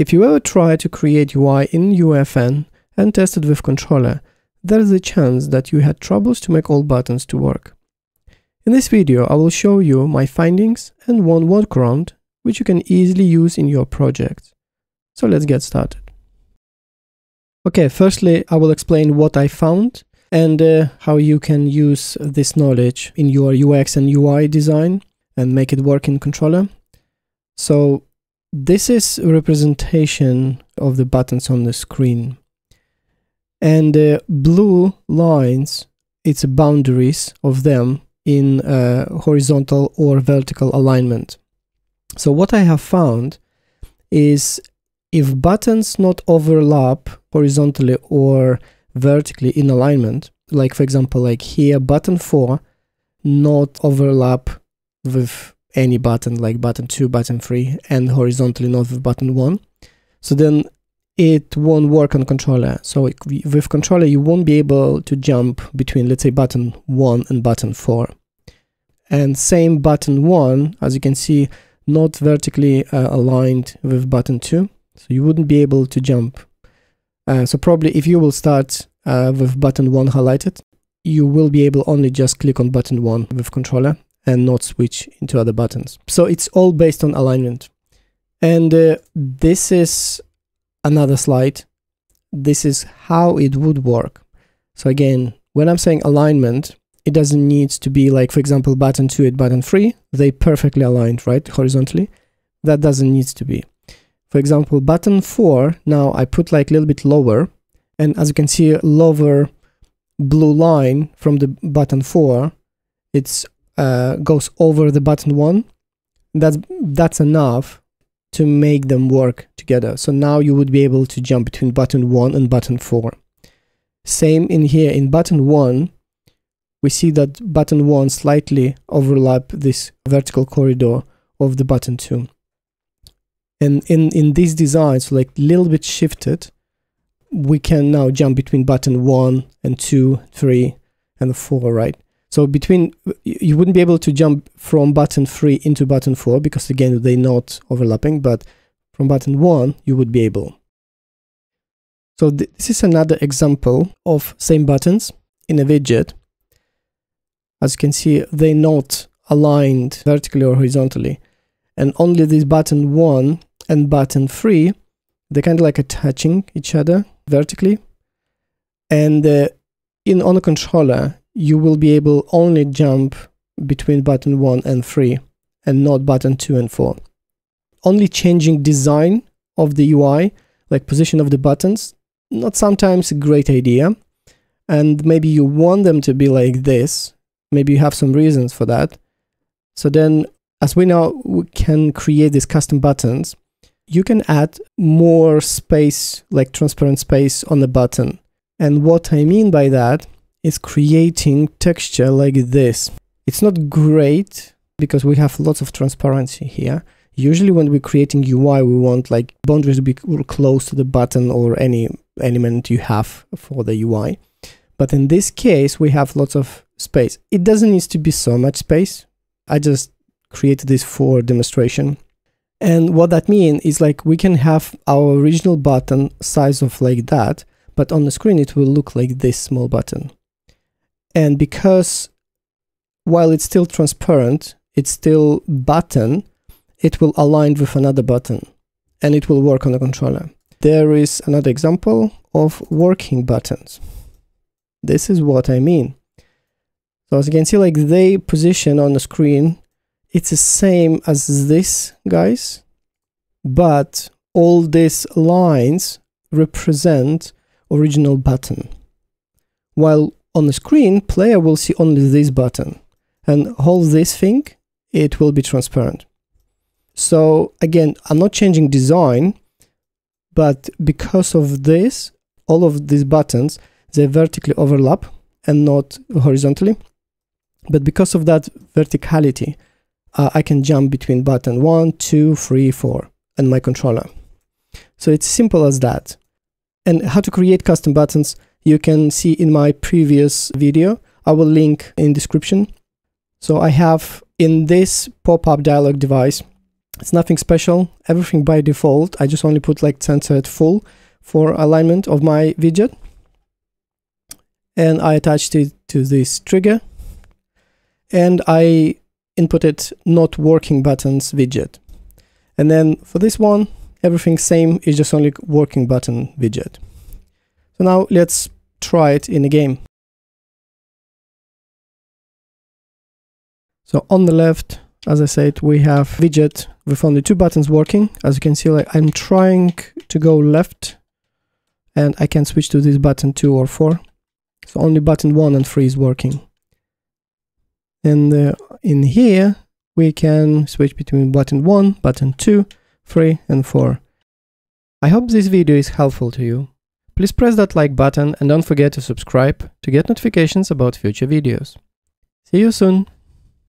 If you ever try to create UI in UEFN and test it with controller, there is a chance that you had troubles to make all buttons to work. In this video, I will show you my findings and one workaround which you can easily use in your project. So let's get started. Okay, firstly, I will explain what I found and uh, how you can use this knowledge in your UX and UI design and make it work in controller. So this is a representation of the buttons on the screen. And the uh, blue lines, it's boundaries of them in uh, horizontal or vertical alignment. So what I have found is if buttons not overlap horizontally or vertically in alignment, like for example, like here, button 4 not overlap with any button like button 2, button 3 and horizontally not with button 1. So then it won't work on controller. So with controller, you won't be able to jump between, let's say, button 1 and button 4. And same button 1, as you can see, not vertically uh, aligned with button 2. So you wouldn't be able to jump. Uh, so probably if you will start uh, with button 1 highlighted, you will be able only just click on button 1 with controller and not switch into other buttons. So it's all based on alignment. And uh, this is another slide. This is how it would work. So again, when I'm saying alignment, it doesn't need to be like, for example, button 2 and button 3. They perfectly aligned, right, horizontally. That doesn't need to be. For example, button 4, now I put like a little bit lower. And as you can see, lower blue line from the button 4, it uh, goes over the button 1. That's, that's enough to make them work together. So now you would be able to jump between button 1 and button 4. Same in here, in button 1, we see that button 1 slightly overlap this vertical corridor of the button 2. And in, in these designs, like a little bit shifted, we can now jump between button 1 and 2, 3, and 4, right? So between, you wouldn't be able to jump from button 3 into button 4 because again, they're not overlapping, but from button 1, you would be able. So th this is another example of same buttons in a widget as you can see, they're not aligned vertically or horizontally. And only this button 1 and button 3, they're kind of like attaching each other vertically. And uh, in on a controller, you will be able only jump between button 1 and 3 and not button 2 and 4. Only changing design of the UI, like position of the buttons, not sometimes a great idea. And maybe you want them to be like this, maybe you have some reasons for that. So then, as we now we can create these custom buttons, you can add more space, like transparent space on the button. And what I mean by that is creating texture like this. It's not great because we have lots of transparency here. Usually when we're creating UI, we want like boundaries to be close to the button or any element you have for the UI. But in this case, we have lots of space. It doesn't need to be so much space. I just created this for demonstration. And what that means is like we can have our original button size of like that, but on the screen it will look like this small button. And because while it's still transparent, it's still button, it will align with another button and it will work on the controller. There is another example of working buttons. This is what I mean. So as you can see, like they position on the screen, it's the same as this, guys, but all these lines represent original button. While on the screen, player will see only this button and all this thing, it will be transparent. So again, I'm not changing design, but because of this, all of these buttons, they vertically overlap and not horizontally. But because of that verticality, uh, I can jump between button 1, 2, 3, 4 and my controller. So it's simple as that. And how to create custom buttons, you can see in my previous video. I will link in description. So I have in this pop-up dialog device, It's nothing special, everything by default. I just only put like center at full for alignment of my widget. And I attached it to this trigger. And I inputted not working buttons widget. And then for this one, everything same is just only working button widget. So now let's try it in a game. So on the left, as I said, we have widget with only two buttons working. As you can see, like I'm trying to go left and I can switch to this button two or four. So only button one and three is working. And uh, in here, we can switch between button one, button two, three, and four. I hope this video is helpful to you. Please press that like button and don't forget to subscribe to get notifications about future videos. See you soon!